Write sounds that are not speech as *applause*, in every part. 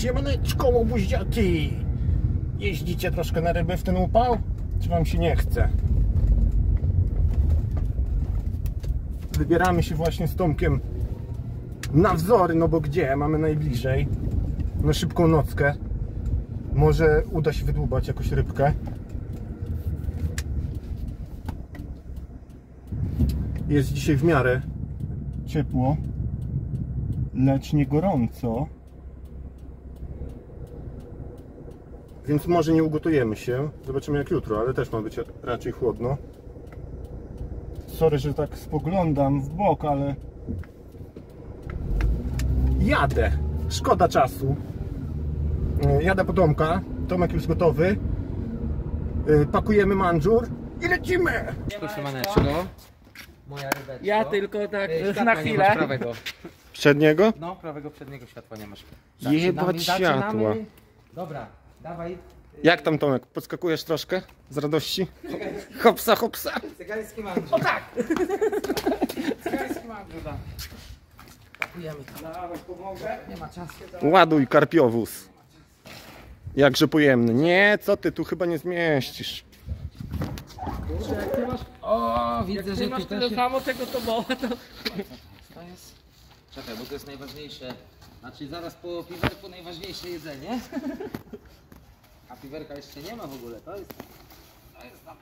Siemaneczko, łobuździaki! Jeździcie troszkę na ryby w ten upał? Czy wam się nie chce? Wybieramy się właśnie z Tomkiem na wzory, no bo gdzie? Mamy najbliżej. Na szybką nockę. Może uda się wydłubać jakąś rybkę. Jest dzisiaj w miarę ciepło, lecz nie gorąco. Więc może nie ugotujemy się. Zobaczymy jak jutro, ale też ma być raczej chłodno. Sorry, że tak spoglądam w bok, ale jadę. Szkoda czasu. E, Jadę po Tomka. Tomek już gotowy. E, Pakujemy mandżur i lecimy! Proszę maneczko. Moja rybeczka. Ja tylko tak światła na Nie chwilę. prawego. Przedniego? No, prawego przedniego światła nie masz. Jebać światła. Dobra, dawaj. Jak tam Tomek? Podskakujesz troszkę z radości? Hopsa, hopsa. Cygański mandrzu. O tak! *laughs* Cygański mandrzu, da. Pakujemy to. Dawaj, pomogę. Nie ma czasu. Ładuj karpiowóz. Jakże pojemny. Nie, co ty, tu chyba nie zmieścisz. O, widzę, Ty że masz tyle też... samo tego to było, to... To jest... Czekaj, bo to jest najważniejsze. Znaczy zaraz po piwerku najważniejsze jedzenie. A piwerka jeszcze nie ma w ogóle, to jest... To jest tam...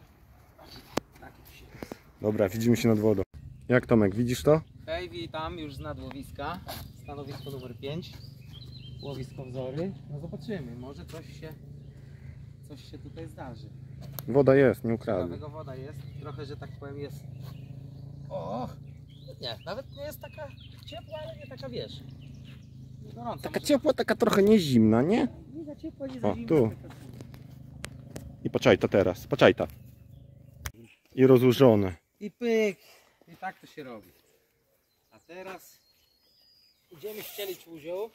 Taki tu się jest. Dobra, widzimy się nad wodą. Jak Tomek, widzisz to? Hej, witam już z nadłowiska. Stanowisko numer 5. Łowisko wzory. No zobaczymy, może coś się, coś się tutaj zdarzy. Woda jest, nie ukradnę. Woda jest, trochę, że tak powiem jest... O! Nie, nawet nie jest taka ciepła, ale nie taka wiesz. Nie gorąca. Taka ciepła, taka trochę nie zimna, nie? Za ciepła, nie za O, zimna. tu. I poczajta teraz, poczajta. I rozłożone. I pyk. I tak to się robi. A teraz idziemy ścielić łóżą,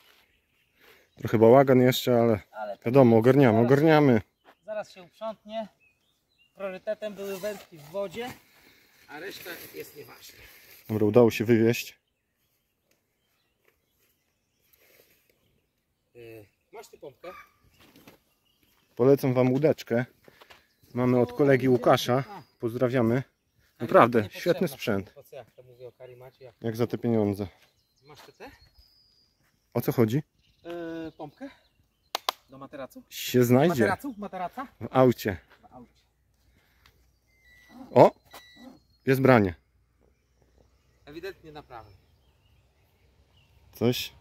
Trochę bałagan jeszcze, ale ale to wiadomo, ogarniamy, Zaraz. ogarniamy. zaraz się uprzątnie. Priorytetem były wędki w wodzie, a reszta jest nieważna. Dobra, udało się wywieźć. Yy, masz ty pompkę? Polecam wam łódeczkę. Mamy od kolegi Łukasza. Pozdrawiamy. Naprawdę, świetny sprzęt. Jak to mówię o karimacie? Jak... Jak za te pieniądze. Masz ty te? O co chodzi? Yy, pompkę? Do materacu? Się znajdzie Materacu? Materaca? w aucie. W aucie. O! Jest branie. Ewidentnie naprawy. Coś.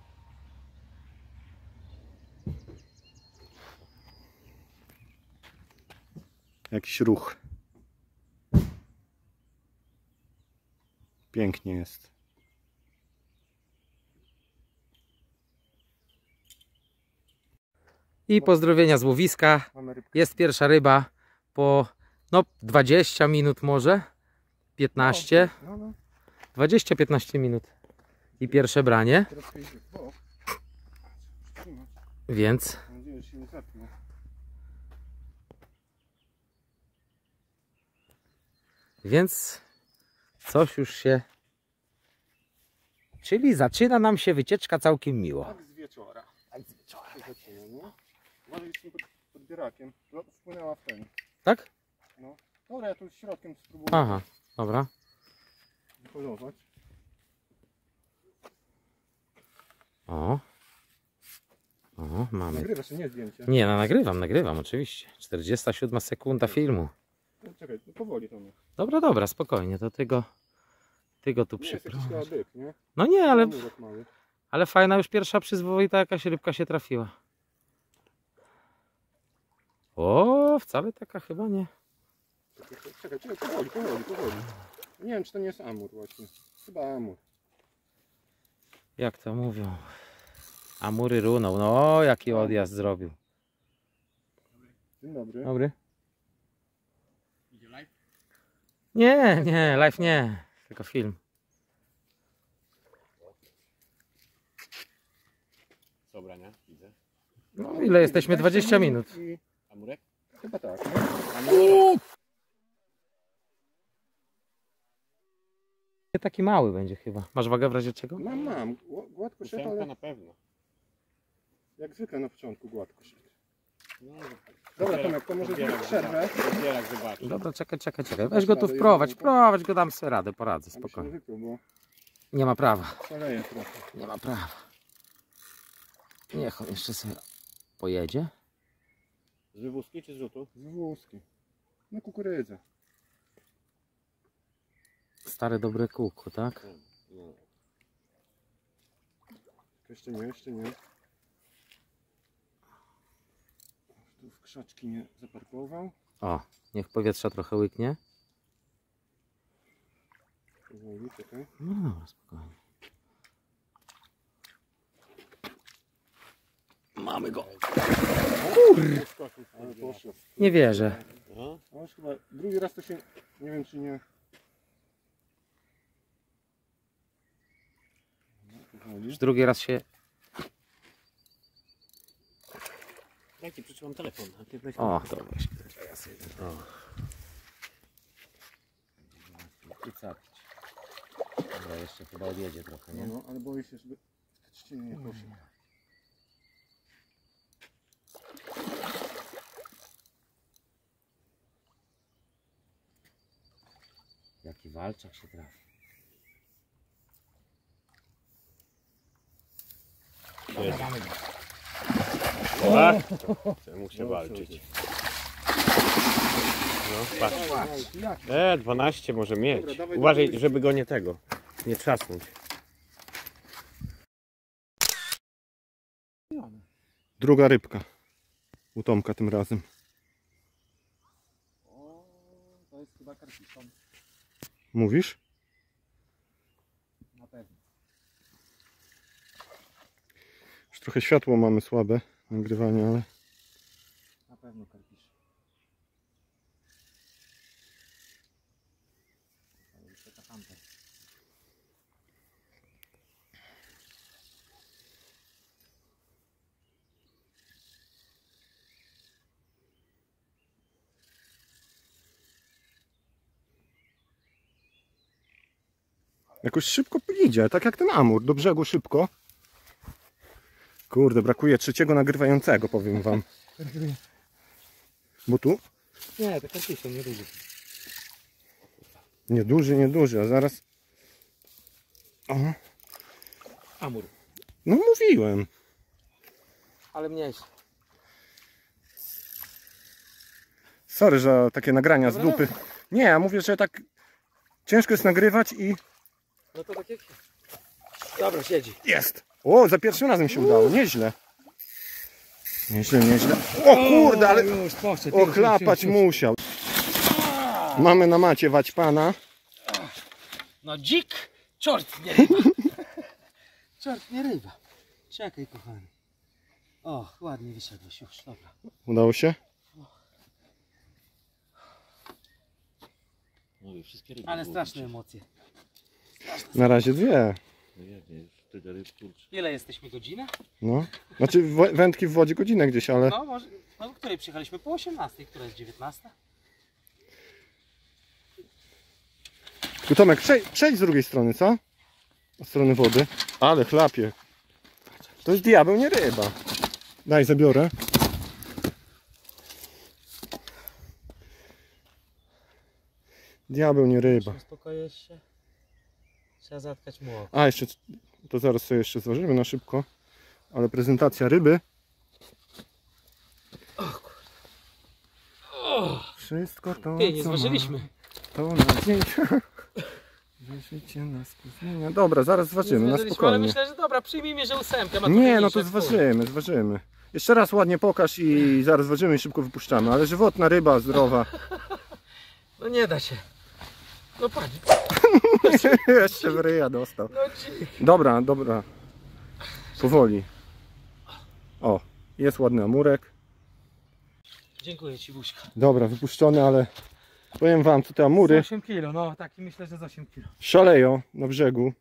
Jakiś ruch. Pięknie jest. I pozdrowienia z łowiska. Jest pierwsza ryba po no 20 minut może. 15. No, no. 20-15 minut. I pierwsze branie, więc Mam nadzieję, że się nie zepnie. Więc coś już się Czyli zaczyna nam się wycieczka całkiem miło. Tak z wieczora. Tak z wieczora. Nie? Może już pod, pod bierakiem. No, Wpłynęła w ten. Tak? Dobra, ja tu z środkiem spróbuję Aha, dobra. wypolować. O. O, mamy. Nagrywasz, nie zdjęcie. Nie, no nagrywam, nagrywam oczywiście. 47 sekunda filmu. No, czekaj, no powoli to nie. Dobra, dobra, spokojnie, to ty go, ty go tu przyprowadź. nie? No nie, ale, ale fajna już pierwsza przyzwoita jakaś rybka się trafiła. O, wcale taka chyba nie. Czekaj, czekaj, czekaj, powoli, powoli, powoli. Nie wiem, czy to nie jest amur właśnie. Chyba amur. Jak to mówią? Amury runął. No, jaki odjazd zrobił. Dzień dobry. Dobry. Nie, nie, live nie. Tylko film. Dobra, nie? Widzę. No ile jesteśmy? 20 minut. I... Amurek? Chyba tak. Nie taki mały będzie chyba. Masz wagę w razie czego? Mam, mam. Gł- Gładko szedł, ale na pewno. Jak zwykle na początku gładko się. No, Dobra Tomek, to może zrobić przerwę. Zbierak zobaczy. Dobra, czekaj, czekaj, czekaj. Weź go tu wprowadź, wprowadź go, dam sobie radę, poradzę, spokojnie. wypluł, bo Nie ma prawa, szaleje trochę. nie ma prawa. Niech on jeszcze sobie pojedzie. Z wywózki czy z rzutu? Z wózki. Na kukurydzę. Stare dobre kółko, tak? No. Jeszcze nie, jeszcze nie. Tu w krzaczki nie zaparkował. O, niech powietrza trochę łyknie. Powoli, czekaj. No dobra, spokojnie. Mamy go. Ale poszło. Nie wierzę. A już chyba drugi raz to się, nie wiem czy nie... No. Już drugi raz się... Ja ci przytrzymam telefon, a ty weź O, to właśnie. O. I capić. Dobra, jeszcze chyba odjedzie trochę, No, nie? no, ale boję się, żeby w te trzciny nie poszło. Jaki walczak się trafi. A, to mógł się walczyć. No, patrz. E, 12 może mieć. Uważaj, żeby go nie tego, nie trzasnąć. Druga rybka. U Tomka tym razem. O, to jest chyba karpiszon. Mówisz? Na pewno. Już trochę światło mamy słabe. Nagrywanie, ale... Na pewno tamta. Jakoś szybko idzie, tak jak ten amur, do brzegu szybko. Kurde, brakuje trzeciego nagrywającego, powiem wam. Bo tu Nie, to karpiszon, nie duży. nieduży, nieduży, a zaraz... O, Amur. no mówiłem. Ale mniejszy. Sorry, że takie nagrania z dupy. Nie, ja mówię, że tak ciężko jest nagrywać i No to tak jak... Dobra, siedzi. jest. O, za pierwszym razem się udało, nieźle. Nieźle, nieźle. O kurde, ale ochlapać musiał. Mamy na macie wać pana. No dzik, czort nie ryba. *laughs* czort nie ryba. Czekaj kochany. O, ładnie wyszedłeś już, dobra. Udało się? I wszystkie ryby. Ale straszne emocje. Na razie dwie. No ja ryb, kurczę. Ile jesteśmy godzinę? No. Znaczy wędki w wodzie godzinę gdzieś, ale No może, no o której przyjechaliśmy? Po 18, która jest 19? tu Tomek, przejdź, przejdź z drugiej strony, co? Od strony wody. Ale chlapie. To jest diabeł, nie ryba. Daj, zabiorę. Diabeł, nie ryba. Uspokojesz się? Trzeba zatkać oko. A, jeszcze, to zaraz sobie jeszcze zważymy na szybko. Ale prezentacja ryby. Wszystko to, Ty, nie co zważyliśmy. mam, to na zdjęcia. *laughs* Że życie nas zmienia. Dobra, zaraz zważymy, na Zważyliśmy, ale spokojnie. myślę, że dobra, przyjmijmy, że ósemkę ma Nie, no to zważymy, zważymy. Jeszcze raz ładnie pokaż i zaraz zważymy i szybko wypuszczamy. Ale żywotna ryba, zdrowa. *laughs* No nie da się. No patrz, *laughs* Jeszcze w ryja dostał. no. Dobra, dobra. Powoli. O, jest ładny amurek. Dziękuję Ci Buźka. Dobra, wypuszczony, ale powiem wam, co te Z amury 8 kilo, no taki myślę, że z 8 kilo. szaleją na brzegu.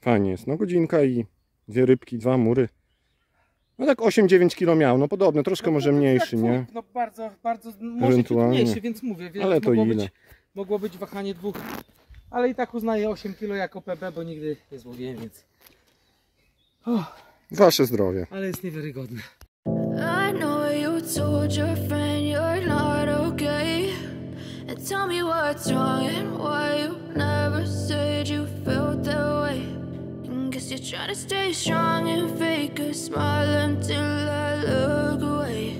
Fajnie jest. No godzinka i dwie rybki, dwa amury. No tak 8-9 kilo miał, no podobne, troszkę może mniejszy, nie? No bardzo, bardzo, może mniejszy, więc mówię, więc Ale to mogło ile? Być, mogło być wahanie dwóch, ale i tak uznaję 8 kg jako PB, bo nigdy nie złowiłem, więc... O, Wasze zdrowie. ale jest niewiarygodne. I know you told your friend you're not okay. And tell me what's wrong and why you never said you. Guess you're trying to stay strong and fake a smile until I look away.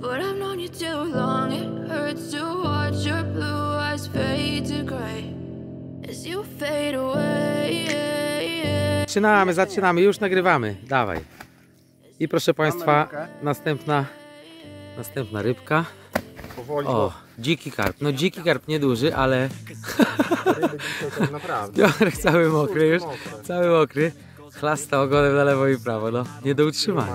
But I've known you too long, it hurts to watch your blue eyes fade to gray as you fade away. Zaczynamy, zaczynamy, już nagrywamy. Dawaj. I proszę Państwa, następna, następna rybka. Powoli, O, dziki karp. No dziki karp nieduży, ale naprawdę. Piotrek cały mokry już. Cały mokry. Chlasta ogonem na lewo i prawo, no. Nie do utrzymania.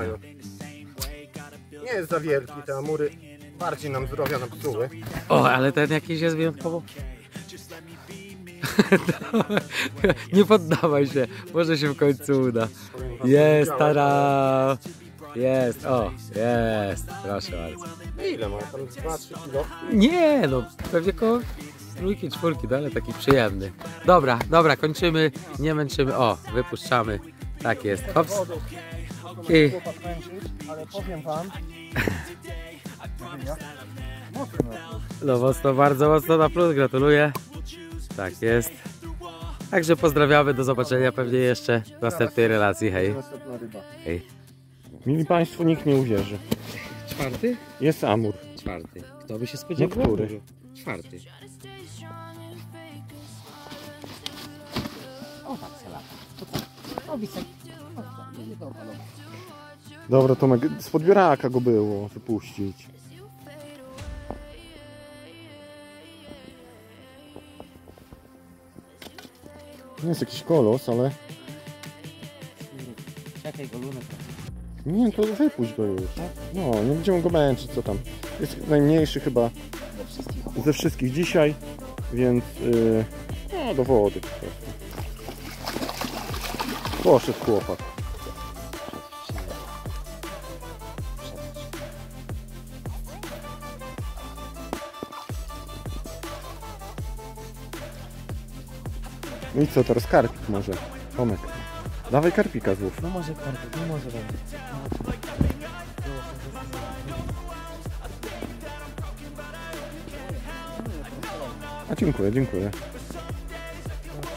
Nie jest za wielki, te amury bardziej nam zdrowia napsuły. O, ale ten jakiś jest wyjątkowo... *laughs* Nie poddawaj się, może się w końcu uda. Jest, że tada! Jest, o, jest, proszę bardzo. Ile ma? Tam 2-3 kilo? Nie, no pewnie koło trójki, czwórki, no ale taki przyjemny. Dobra, dobra, kończymy, nie męczymy. O, wypuszczamy. Tak jest. Hops. I- ale powiem wam... No mocno, bardzo mocno na plus, gratuluję. Tak jest. Także pozdrawiamy, do zobaczenia pewnie jeszcze w następnej relacji. Hej. Hej. Mili Państwo, nikt nie uwierzy. Czwarty? Jest amur. Czwarty. Kto by się spodziewał? Który? Czwarty. Dobra, Tomek, z podbieraka go było wypuścić. Nie jest jakiś kolos, ale... Czekaj, go lunę. Nie, to wypuść go już. No, nie będziemy go męczyć, co tam. Jest najmniejszy chyba ze wszystkich dzisiaj, więc yy, no, do wody po prostu. Poszedł chłopak. No i co, teraz karpik może? Tomek. Dawaj karpika złów. No może karty, no może będzie. A dziękuję, dziękuję.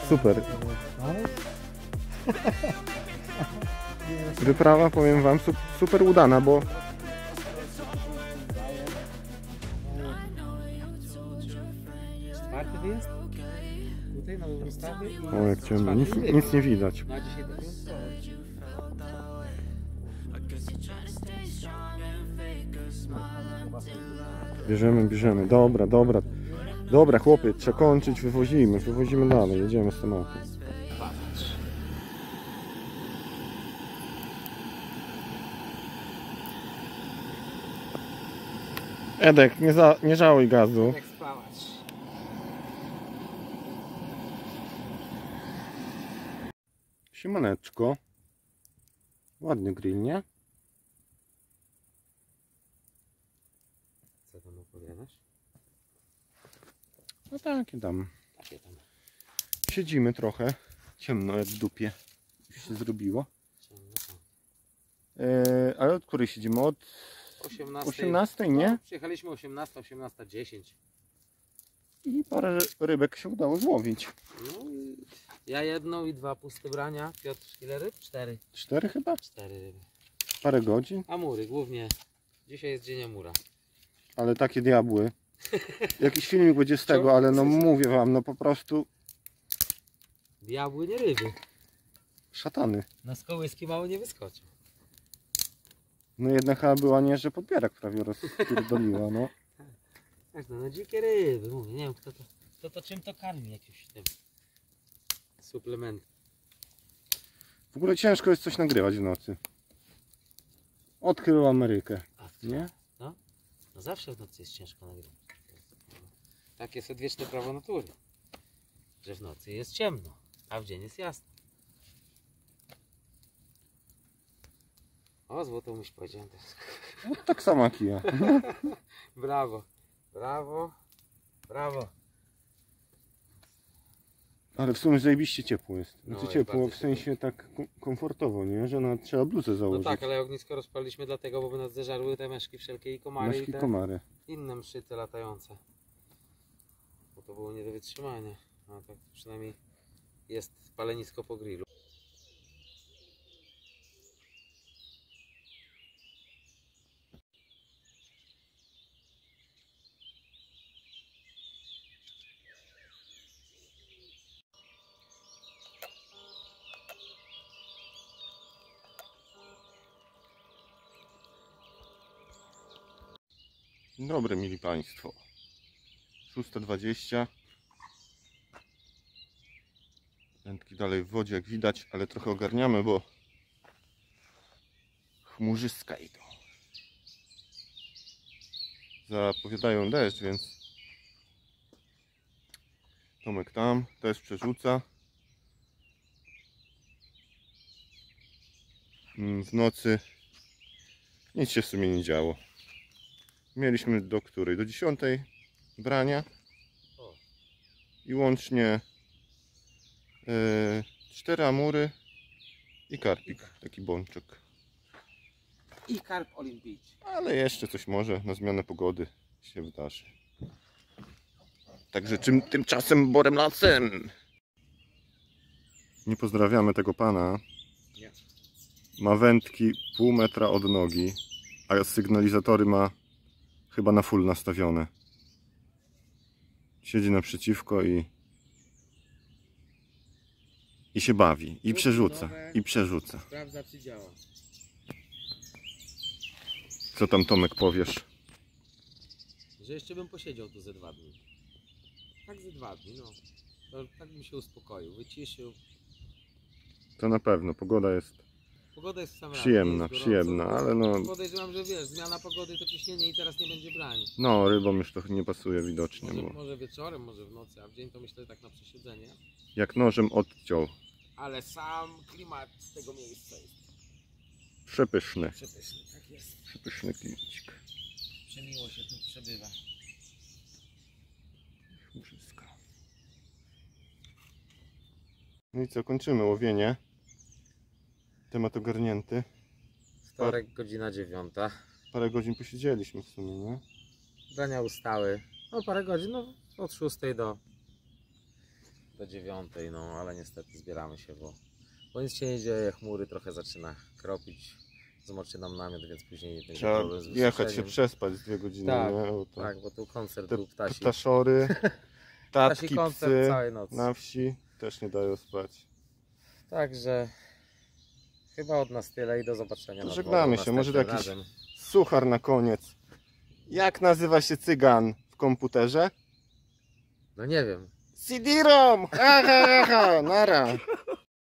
Super. *laughs* Wyprawa, powiem wam, su- super udana, bo o jak ciemno, nic, nic nie widać. Bierzemy, bierzemy. Dobra, dobra. Dobra, chłopie, trzeba kończyć, wywozimy, wywozimy dalej, jedziemy z tematem. Edek, nie, za, nie żałuj gazu. Siemaneczko. Ładny grill, nie? Co tam opowiadasz? No takie tam. Takie tam. Siedzimy trochę. Ciemno jak w dupie. Już się zrobiło. E, ale od której siedzimy? Od 18. 18, nie? No, przyjechaliśmy 18, 18.10. I parę rybek się udało złowić. No ja jedną i dwa puste brania. Piotr ile ryb? Cztery. Cztery chyba? Cztery ryby. Parę godzin. Amury głównie. Dzisiaj jest dzień Amura. Ale takie diabły. Jakiś filmik będzie z tego, ale no mówię wam, no po prostu Diabły nie ryby. szatany. Na skołyski mało nie wyskoczył. No jedna chyba była nie, że podbierak prawie rozpierdoliła, no. *laughs* Tak, no, no dzikie ryby. Mówię, nie wiem kto to, kto to czym to karmi jakimś tym. Suplement. W ogóle ciężko jest coś nagrywać w nocy. Odkrył Amerykę, A, nie? No zawsze w nocy jest ciężko nagrywać. Tak jest odwieczne prawo natury. Że w nocy jest ciemno, a w dzień jest jasno. O, złotą myśl powiedziałem. No, tak samo jak ja. *laughs* Brawo, brawo, brawo. Ale w sumie zajebiście ciepło jest. No, Znaczy jest ciepło w sensie tak kom- komfortowo, nie? Że nawet trzeba bluzę No założyć. tak, ale ognisko rozpaliliśmy dlatego, bo by nas zeżarły te meszki wszelkie i komary Meszki i te komary. inne mszyce latające. Bo to było nie do wytrzymania. A tak przynajmniej jest palenisko po grillu. Dzień dobry, mili Państwo. 6.20. Wędki dalej w wodzie, jak widać, ale trochę ogarniamy, bo chmurzyska idą. Zapowiadają deszcz, więc Tomek tam też przerzuca. Mm, W nocy nic się w sumie nie działo. Mieliśmy do której? Do 10 brania. I łącznie yy, 4 amury i karpik, taki bączek. I karp olimpijczy. Ale jeszcze coś może na zmianę pogody się wydarzy. Także czym tymczasem borem lasem? Nie pozdrawiamy tego pana. Ma wędki pół metra od nogi, a sygnalizatory ma chyba na full nastawione. Siedzi naprzeciwko i i się bawi, i przerzuca, i przerzuca. Sprawdza czy działa. Co tam Tomek powiesz? Że jeszcze bym posiedział tu ze dwa dni. Tak ze dwa dni, no. To, tak bym się uspokoił, wyciszył. To na pewno, pogoda jest Pogoda jest w sam raz, Przyjemna, jest gorąco. przyjemna, ale no- Podejrzewam, że wiesz, zmiana pogody to ciśnienie i teraz nie będzie brani. No, rybom już to nie pasuje widocznie, Może, bo może wieczorem, może w nocy, a w dzień to myślę tak na przesiedzenie. jak nożem odciął. Ale sam klimat tego miejsca jest Przepyszny, przepyszny, tak jest. przepyszny klimcik. Przemiło się tu przebywa. Wszystko. No i co, kończymy łowienie. Temat ogarnięty. Wtorek, godzina dziewiąta. Parę godzin posiedzieliśmy w sumie, nie? Dania ustały. No parę godzin, no od 6 do, do 9, no ale niestety zbieramy się, bo, bo nic się nie dzieje, chmury trochę zaczyna kropić, zmoczy nam namiot, więc później będzie Trzeba problem z jechać się przespać z dwie godziny, Tak, nie? Bo to Tak, bo tu koncert Te był ptasi. *laughs* ptaszory, *laughs* tatki, Ptasi koncert psy całej nocy. na wsi też nie dają spać. Także chyba od nas tyle i do zobaczenia. To żegnamy się, może jakiś- razem. Suchar na koniec. Jak nazywa się cygan w komputerze? No nie wiem. CD-ROM! Ha, ha, ha, ha. Nara!